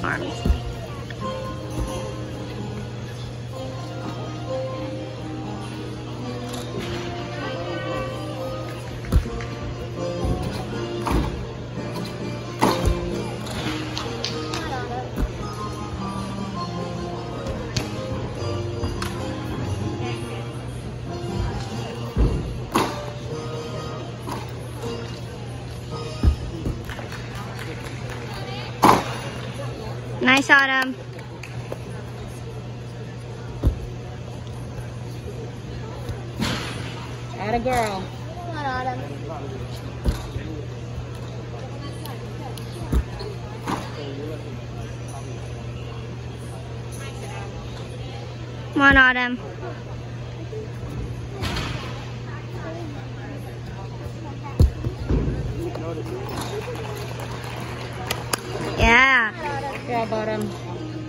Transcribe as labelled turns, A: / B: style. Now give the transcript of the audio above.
A: farms. Nice, Autumn.
B: Atta girl.
C: Come on, Autumn.
A: Come on, Autumn.
B: Barang.